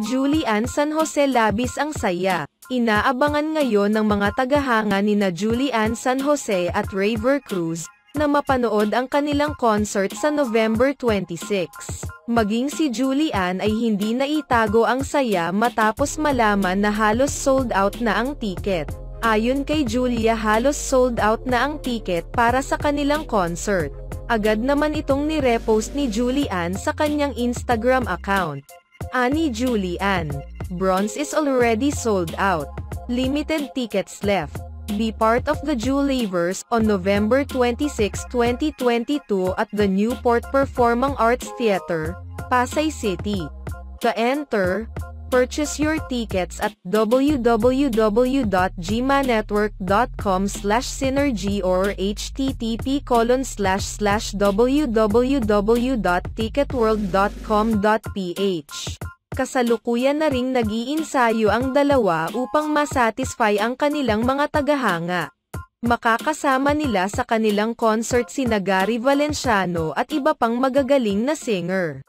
Julian San Jose labis ang saya. Inaabangan ngayon ng mga tagahanga ni na Julian San Jose at Raver Cruz, na mapanood ang kanilang concert sa November 26. Maging si Julian ay hindi naitago ang saya matapos malaman na halos sold out na ang tiket. Ayon kay Julia halos sold out na ang tiket para sa kanilang concert. Agad naman itong nirepost ni Julian sa kanyang Instagram account. Ani Julian. Bronze is already sold out. Limited tickets left. Be part of the Julievers on November 26, 2022 at the Newport Performing Arts Theater, Pasay City. To enter, purchase your tickets at www.gmanetwork.com slash synergy or http colon slash slash www.ticketworld.com.ph Kasalukuyan na ring nag-iinsayo ang dalawa upang masatisfy ang kanilang mga tagahanga. Makakasama nila sa kanilang concert si Gary Valenciano at iba pang magagaling na singer.